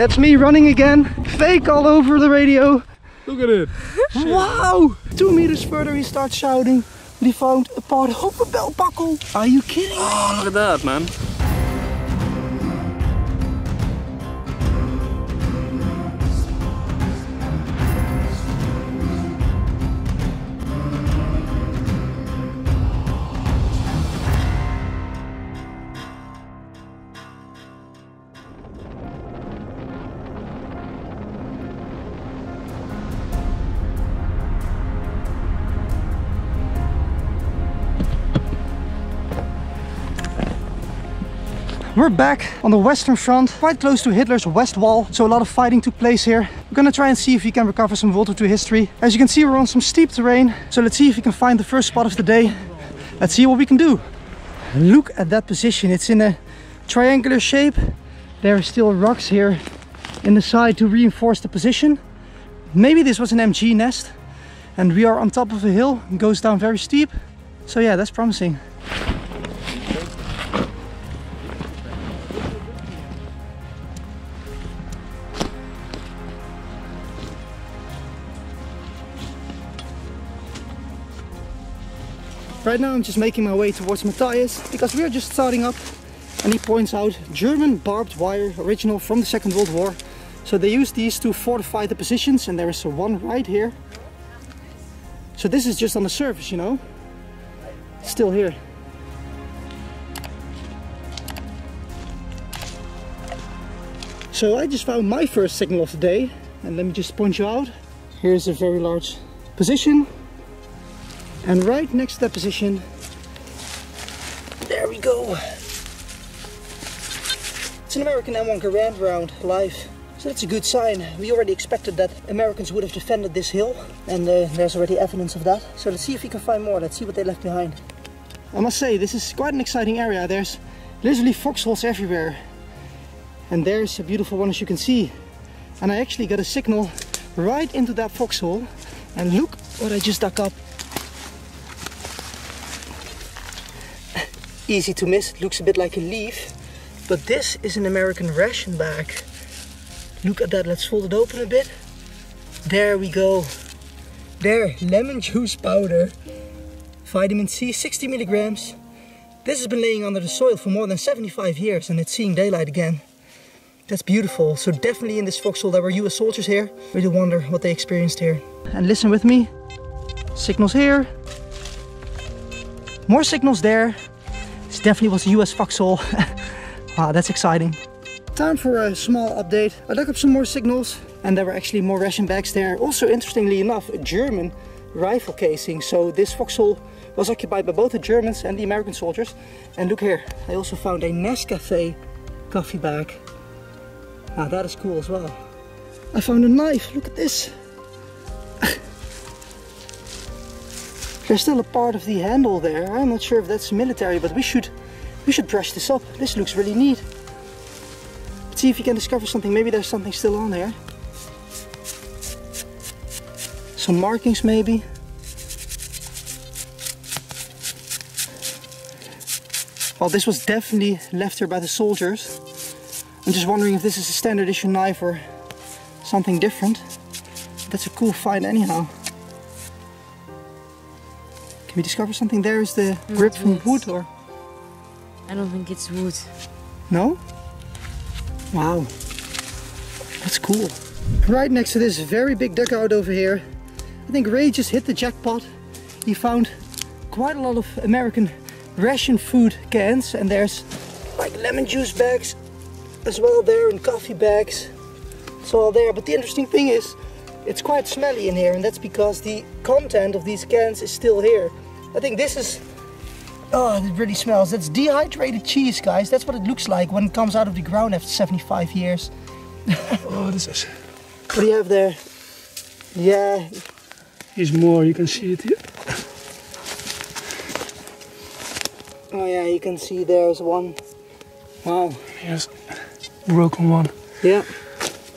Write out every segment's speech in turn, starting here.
That's me running again. Fake all over the radio. Look at it. Wow! Two meters further he starts shouting. He found a part of a belt buckle. Are you kidding? Oh, look at that, man. We're back on the western front, quite close to Hitler's west wall, so a lot of fighting took place here. We're gonna try and see if we can recover some World War II history. As you can see, we're on some steep terrain, so let's see if we can find the first spot of the day. Let's see what we can do. Look at that position, it's in a triangular shape. There are still rocks here in the side to reinforce the position. Maybe this was an MG nest, and we are on top of a hill, it goes down very steep. So yeah, that's promising. Right now I'm just making my way towards Matthias because we are just starting up and he points out German barbed wire original from the Second World War. So they use these to fortify the positions and there is one right here. So this is just on the surface, you know, still here. So I just found my first signal of the day and let me just point you out. Here's a very large position and right next to that position, there we go. It's an American M1 Garand round live. So that's a good sign. We already expected that Americans would have defended this hill and uh, there's already evidence of that. So let's see if we can find more. Let's see what they left behind. I must say, this is quite an exciting area. There's literally foxholes everywhere. And there's a beautiful one as you can see. And I actually got a signal right into that foxhole. And look what I just dug up. Easy to miss. It looks a bit like a leaf. But this is an American ration bag. Look at that. Let's fold it open a bit. There we go. There, lemon juice powder. Vitamin C, 60 milligrams. This has been laying under the soil for more than 75 years and it's seeing daylight again. That's beautiful. So definitely in this foxhole there were US soldiers here. Really wonder what they experienced here. And listen with me. Signals here. More signals there. This definitely was a US foxhole. wow, that's exciting. Time for a small update. I dug up some more signals and there were actually more ration bags there. Also, interestingly enough, a German rifle casing. So this foxhole was occupied by both the Germans and the American soldiers. And look here, I also found a Nescafe coffee bag. Now that is cool as well. I found a knife, look at this. There's still a part of the handle there. I'm not sure if that's military, but we should we should brush this up. This looks really neat. Let's see if you can discover something. Maybe there's something still on there. Some markings maybe. Well, this was definitely left here by the soldiers. I'm just wondering if this is a standard issue knife or something different. That's a cool find anyhow. Can we discover something there? Is the Not grip from wood. wood or? I don't think it's wood. No? Wow. That's cool. Right next to this very big dugout over here, I think Ray just hit the jackpot. He found quite a lot of American ration food cans and there's like lemon juice bags as well there and coffee bags. It's all there. But the interesting thing is it's quite smelly in here and that's because the content of these cans is still here. I think this is Oh, it really smells. That's dehydrated cheese, guys. That's what it looks like when it comes out of the ground after 75 years. Oh, this is. What do you have there? Yeah, Here's more. You can see it here. oh yeah, you can see there's one. Wow. Here's broken one. Yeah.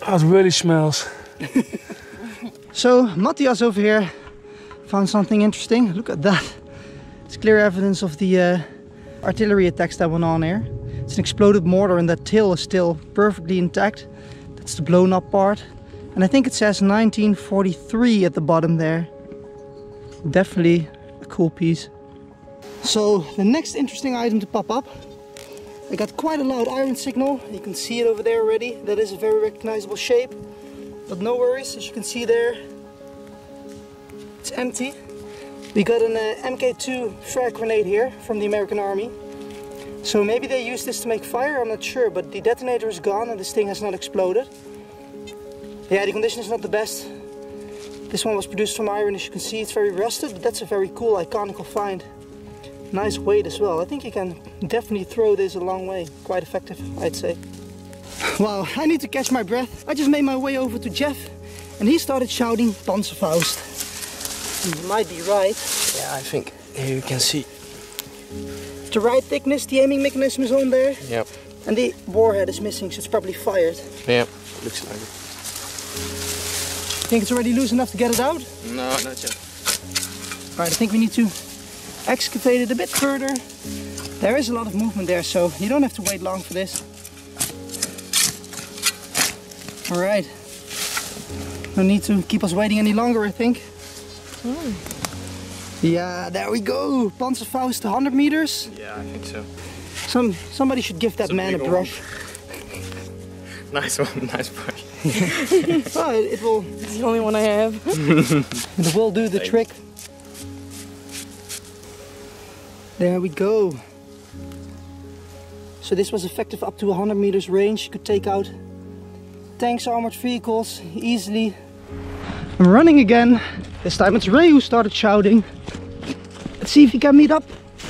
Oh, it really smells. So, Matthias over here found something interesting. Look at that. It's clear evidence of the uh, artillery attacks that went on here. It's an exploded mortar and that tail is still perfectly intact. That's the blown up part. And I think it says 1943 at the bottom there. Definitely a cool piece. So the next interesting item to pop up. I got quite a loud iron signal. You can see it over there already. That is a very recognizable shape. But no worries, as you can see there, it's empty. We got an uh, MK2 frag grenade here from the American Army. So maybe they used this to make fire, I'm not sure, but the detonator is gone and this thing has not exploded. Yeah, the condition is not the best. This one was produced from iron, as you can see, it's very rusted, but that's a very cool, iconical find. Nice weight as well. I think you can definitely throw this a long way. Quite effective, I'd say. Wow, I need to catch my breath. I just made my way over to Jeff and he started shouting Panzerfaust. He might be right. Yeah, I think here you can see. The right thickness, the aiming mechanism is on there. Yep. And the warhead is missing, so it's probably fired. Yep. Looks like it. Think it's already loose enough to get it out? No, not yet. Alright, I think we need to excavate it a bit further. There is a lot of movement there, so you don't have to wait long for this. All right. No need to keep us waiting any longer, I think. Yeah, there we go. Panzerfaust 100 meters. Yeah, I think so. Some Somebody should give that a man a brush. Nice one, nice brush. Oh, it, it will It's the only one I have. it will do the trick. There we go. So this was effective up to 100 meters range. You could take out tanks, armored vehicles easily. I'm running again. This time it's Ray who started shouting. Let's see if he can meet up.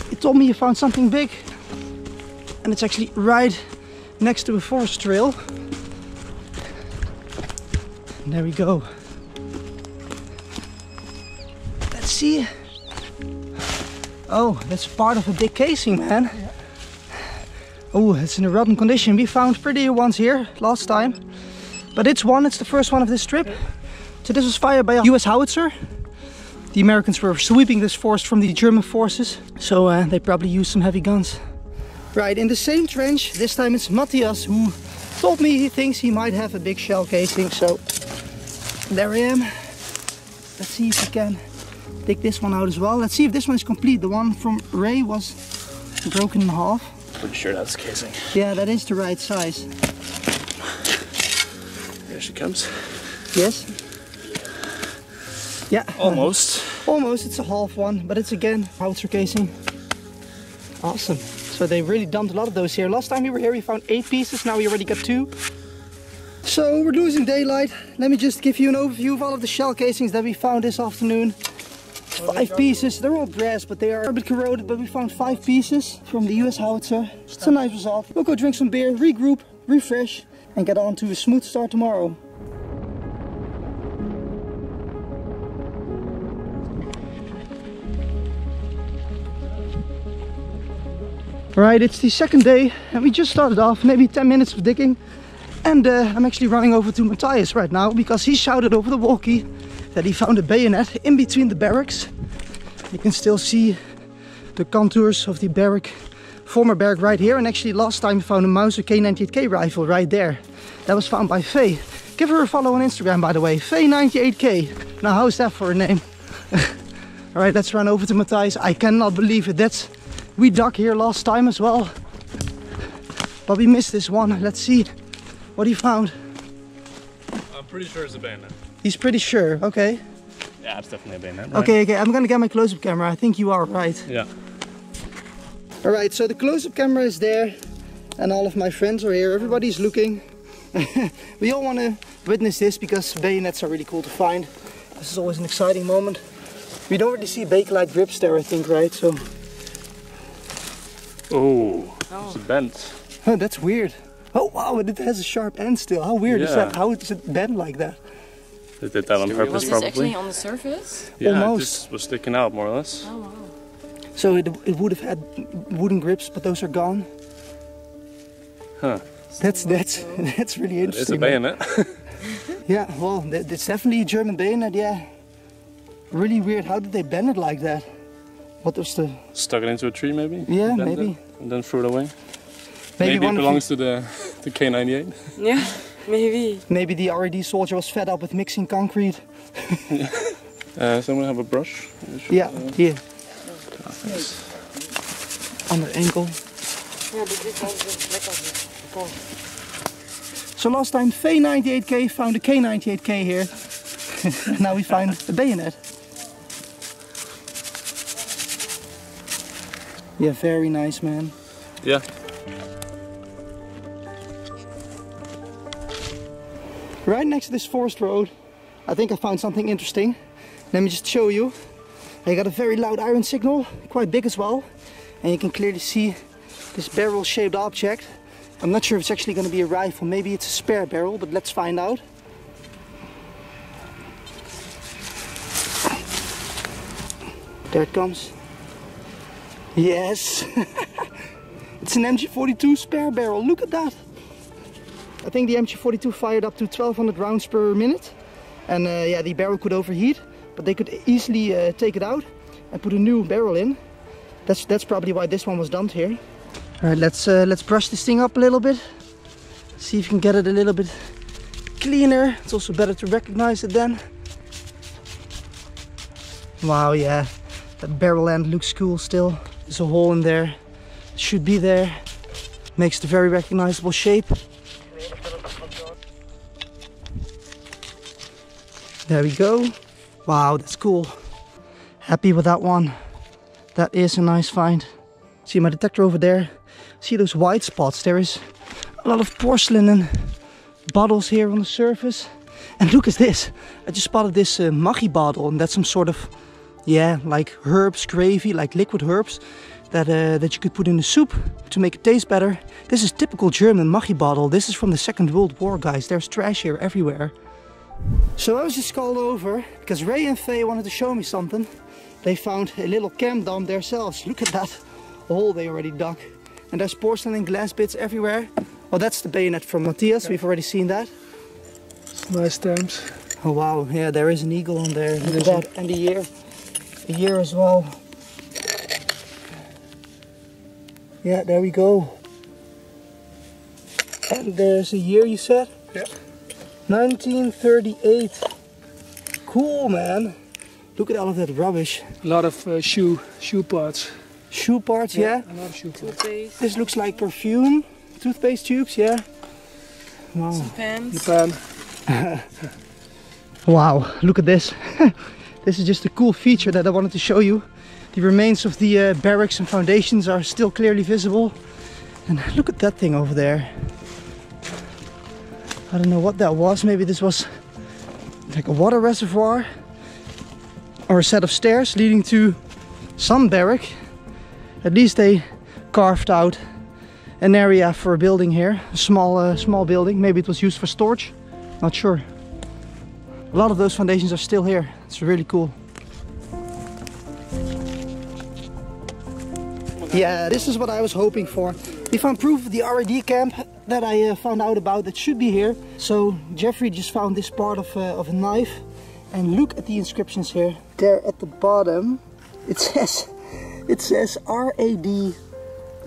He told me he found something big. And it's actually right next to a forest trail. And there we go. Let's see. Oh, that's part of a big casing, man. Oh, it's in a rotten condition. We found prettier ones here last time. But it's one, it's the first one of this trip. So this was fired by a US howitzer. The Americans were sweeping this forest from the German forces. So uh, they probably used some heavy guns. Right, in the same trench, this time it's Matthias who told me he thinks he might have a big shell casing. So there I am. Let's see if we can take this one out as well. Let's see if this one is complete. The one from Ray was broken in half. Pretty sure that's casing. Yeah, that is the right size. Here she comes. Yes? Yeah. Almost. Almost, it's a half one, but it's again howitzer casing. Awesome. So they really dumped a lot of those here. Last time we were here we found eight pieces, now we already got two. So we're losing daylight. Let me just give you an overview of all of the shell casings that we found this afternoon. Five pieces, they're all brass, but they are a bit corroded, but we found five pieces from the US howitzer. It's a nice result. We'll go drink some beer, regroup, refresh, and get on to a smooth start tomorrow. Right, it's the second day and we just started off, maybe 10 minutes of digging. And uh, I'm actually running over to Matthias right now because he shouted over the walkie that he found a bayonet in between the barracks. You can still see the contours of the barrack, former barrack right here. And actually last time found a Mauser K98K rifle right there. That was found by Faye. Give her a follow on Instagram by the way, Faye98K. Now how's that for a name? All right, let's run over to Matthias. I cannot believe it. That's we dug here last time as well, but we missed this one. Let's see what he found. I'm pretty sure it's a bayonet. He's pretty sure. Okay. Yeah, it's definitely a bayonet. Right? Okay. Okay. I'm gonna get my close-up camera. I think you are right. Yeah. All right. So the close-up camera is there, and all of my friends are here. Everybody's looking. we all want to witness this because bayonets are really cool to find. This is always an exciting moment. We don't really see Bakelite grips there, I think, right? So Oh, it's bent. Oh, that's weird. Oh wow, it has a sharp end still. How weird is Yeah. that? How is it bent like that? They did that on Was purpose, Was this probably. actually on the surface? yeah, Almost. it just was sticking out more or less. Oh wow. So it, it would have had wooden grips, but those are gone. Huh. That's that's that's really interesting. It's a bayonet. Yeah, well, it's definitely a German bayonet. Yeah, really weird. How did they bend it like that? What was the Stuck it into a tree, maybe? Yeah, Bent maybe. it, and then threw it away. maybe, Maybe, it belongs to the, the K98. Yeah. Maybe. Maybe the RAD soldier was fed up with mixing concrete. Uh, someone have a brush? Yeah, here. Under ankle. Ja, dit is wel lekker. So last time Faye 98K found a K98K here. now we find a bayonet. Yeah, very nice man. Yeah. Right next to this forest road, I think I found something interesting. Let me just show you. I got a very loud iron signal, quite big as well. And you can clearly see this barrel shaped object. I'm not sure if it's actually going to be a rifle, maybe it's a spare barrel, but let's find out. There it comes. Yes! it's an MG42 spare barrel, look at that! I think the MG42 fired up to 1200 rounds per minute. And uh, yeah, the barrel could overheat, but they could easily uh, take it out and put a new barrel in. That's that's probably why this one was dumped here. All right, let's uh, let's brush this thing up a little bit. See if you can get it a little bit cleaner. It's also better to recognize it then. Wow, yeah, that barrel end looks cool still. There's a hole in there. Should be there. Makes the very recognizable shape. There we go. Wow, that's cool. Happy with that one. That is a nice find. See my detector over there? See those white spots? There is a lot of porcelain and bottles here on the surface. And look at this. I just spotted this uh, maggi bottle and that's some sort of, yeah, like herbs, gravy, like liquid herbs that, uh, that you could put in the soup to make it taste better. This is typical German maggi bottle. This is from the Second World War, guys. There's trash here everywhere. So I was just called over because Ray and Faye wanted to show me something. They found a little camp dump themselves. Look at that hole they already dug. And there's porcelain and glass bits everywhere. Well, that's the bayonet from Matthias. We've already seen that. Nice stamps. Oh wow, yeah, there is an eagle on there. Look. And the year. The year as well. Yeah, there we go. And there's a year you said? Yeah. 1938. Cool, man. Look at all of that rubbish. A lot of uh, shoe shoe parts. Shoe parts, yeah. A lot of shoe parts. Toothpaste, This looks like perfume. Toothpaste tubes, yeah. Wow. pens. Japan. Wow, look at this. this is just a cool feature that I wanted to show you. The remains of the uh, barracks and foundations are still clearly visible. And look at that thing over there. I don't know what that was. Maybe this was like a water reservoir or a set of stairs leading to some barrack. At least they carved out an area for a building here, a small, uh, small building. Maybe it was used for storage. Not sure. A lot of those foundations are still here. It's really cool. Yeah, this is what I was hoping for. We found proof of the RAD camp that I uh, found out about that should be here. So Jeffrey just found this part of, uh, of a knife. And look at the inscriptions here. There at the bottom, it says, it says RAD.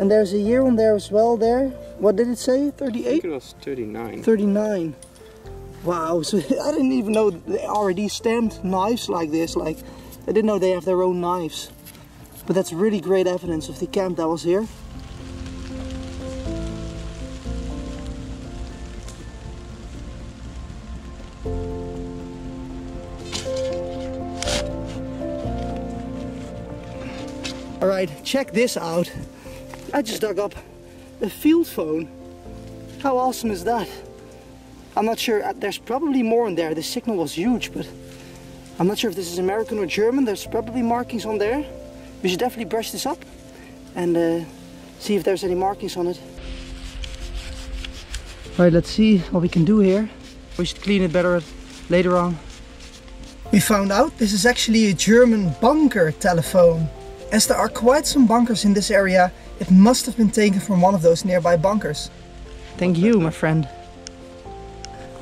And there's a year on there as well there. What did it say? 38? it was 39. 39. Wow, so I didn't even know they already stamped knives like this. Like, I didn't know they have their own knives. But that's really great evidence of the camp that was here. Alright, check this out. I just dug up a field phone. How awesome is that? I'm not sure, uh, there's probably more in there. The signal was huge, but I'm not sure if this is American or German. There's probably markings on there. We should definitely brush this up and uh, see if there's any markings on it. Right, let's see what we can do here. We should clean it better later on. We found out this is actually a German bunker telephone. As there are quite some bunkers in this area, it must have been taken from one of those nearby bunkers. Thank you, my friend.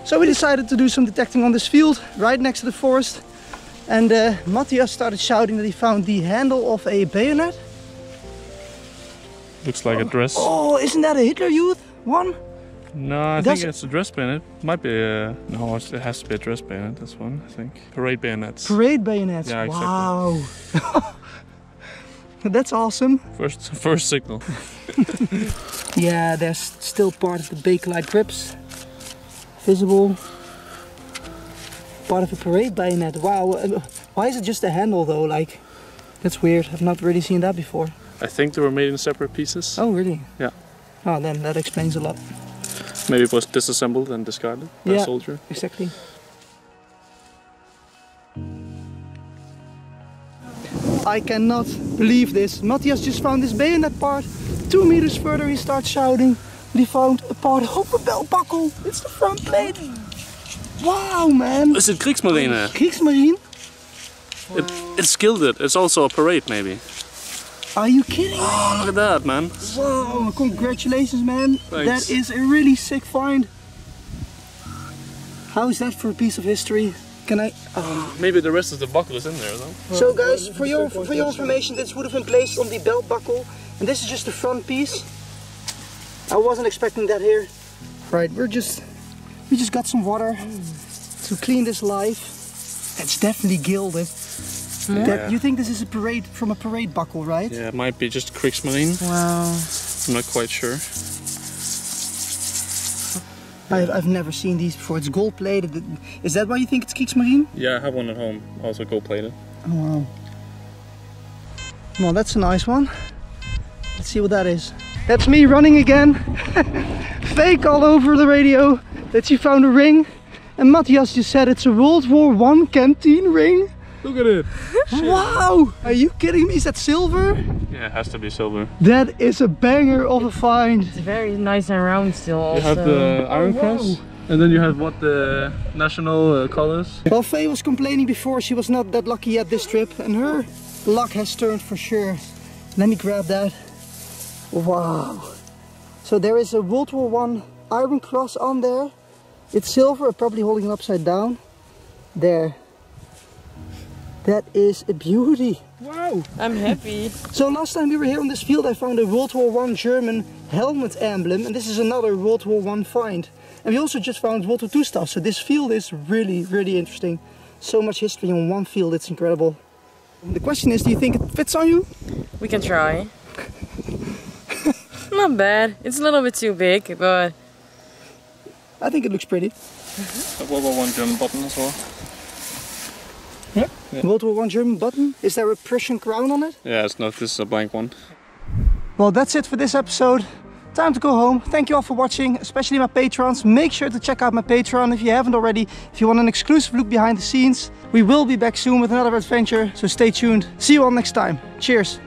So we decided to do some detecting on this field, right next to the forest. And uh, Matthias started shouting that he found the handle of a bayonet. Looks like a dress. Oh, isn't that a Hitler Youth one? No, I Does think it- it's a dress bayonet. Might be a no. It has to be a dress bayonet. This one, I think. Parade bayonets. Parade bayonets. Yeah, exactly. wow. That's awesome. First, first signal. Yeah, there's still part of the Bakelite grips visible. Part of a parade bayonet. Wow. uh, Why is it just a handle though? Like, that's weird. I've not really seen that before. I think they were made in separate pieces. Oh, really? Yeah. Oh, then that explains a lot. Maybe it was disassembled and discarded by Yeah. a soldier. Exactly. I cannot believe this. Matthias just found this bayonet part. Two meters further he starts shouting. He found a part of a belt buckle. It's the front plate. Wow man. Is it Kriegsmarine? Kriegsmarine? It, it's gilded. It's also a parade, maybe. Are you kidding? Oh, look at that, man. Wow, congratulations man. Thanks. That is a really sick find. How is that for a piece of history? Can I um, Maybe the rest of the buckle is in there, though. So guys, for your for your information, this would have been placed on the belt buckle, and this is just the front piece. I wasn't expecting that here. Right, we're just we just got some water to clean this live. That's definitely gilded. Hmm? That, you think this is a parade from a parade buckle, right? Yeah, it might be just Kriegsmarine. Wow. I'm not quite sure. I've, I've never seen these before. It's gold plated. Is that why you think it's Kriegsmarine? Yeah, I have one at home. Also gold plated. Oh wow. Well, that's a nice one. Let's see what that is. That's me running again. Fake all over the radio that she found a ring. And Matthias just said it's a World War One canteen ring. Look at it. Wow! Are you kidding me? Is that silver? Yeah, it has to be silver. That is a banger of a find. It's very nice and round still also. You have the Iron wow. Cross. And then you have what the national uh, colors. Well, Faye was complaining before she was not that lucky at this trip, and her luck has turned for sure. Let me grab that. Wow. So there is a World War One Iron Cross on there. It's silver, probably holding it upside down. There. That is a beauty. Wow. I'm happy. So last time we were here on this field, I found a World War One German helmet emblem, and this is another World War One find. And we also just found World War Two stuff. So this field is really, really interesting. So much history on one field, it's incredible. The question is, do you think it fits on you? We can try. Not bad. It's a little bit too big, but I think it looks pretty. A World War One German button as well. World War One German button. Is there a Prussian crown on it? Yeah, it's not. This is a blank one. Well, that's it for this episode. Time to go home. Thank you all for watching, especially my patrons. Make sure to check out my Patreon if you haven't already. If you want an exclusive look behind the scenes, we will be back soon with another adventure. So stay tuned. See you all next time. Cheers.